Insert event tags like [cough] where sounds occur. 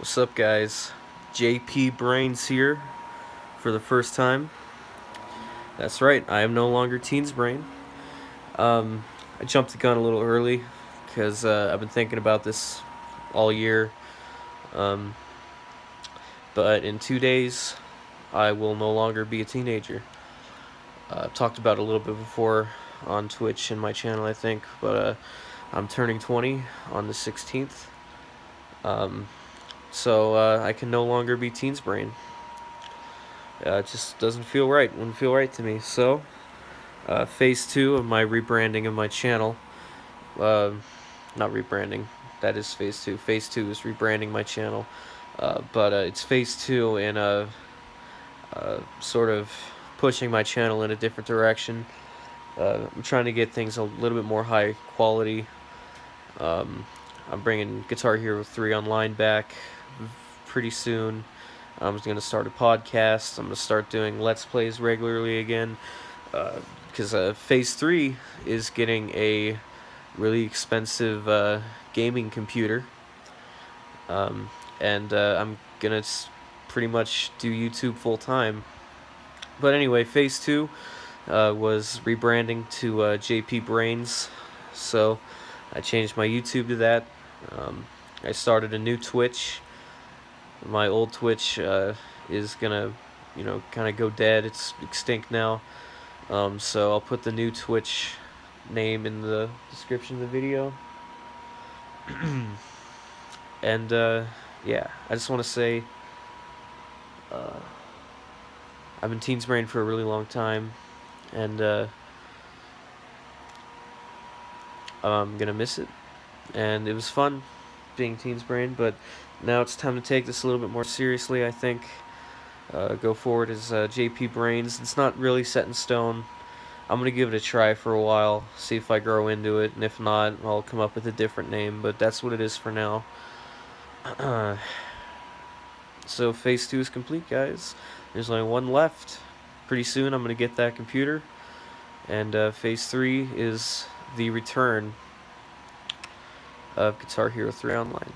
What's up guys? JP Brains here for the first time. That's right, I am no longer Teens Brain. Um, I jumped the gun a little early because uh, I've been thinking about this all year. Um, but in two days, I will no longer be a teenager. Uh, I've talked about it a little bit before on Twitch and my channel, I think, but uh, I'm turning 20 on the 16th. Um, so uh, I can no longer be Teens Brain. Uh, it just doesn't feel right. Wouldn't feel right to me. So, uh, phase two of my rebranding of my channel. Uh, not rebranding. That is phase two. Phase two is rebranding my channel. Uh, but uh, it's phase two in a sort of pushing my channel in a different direction. I'm trying to get things a little bit more high quality. Um, I'm bringing Guitar Hero 3 online back pretty soon. I'm going to start a podcast. I'm going to start doing Let's Plays regularly again. Because uh, uh, Phase 3 is getting a really expensive uh, gaming computer. Um, and uh, I'm going to pretty much do YouTube full time. But anyway, Phase 2 uh, was rebranding to uh, JP Brains. So I changed my YouTube to that. Um, I started a new Twitch. My old Twitch uh, is gonna, you know, kind of go dead. It's extinct now. Um, so I'll put the new Twitch name in the description of the video. [clears throat] and uh, yeah, I just want to say uh, I've been Teens Brain for a really long time, and uh, I'm gonna miss it and it was fun being Teens Brain, but now it's time to take this a little bit more seriously, I think. Uh, go forward as uh, JP Brains. It's not really set in stone. I'm going to give it a try for a while, see if I grow into it, and if not, I'll come up with a different name, but that's what it is for now. [clears throat] so Phase 2 is complete, guys. There's only one left. Pretty soon I'm going to get that computer, and uh, Phase 3 is the return of Guitar Hero 3 Online.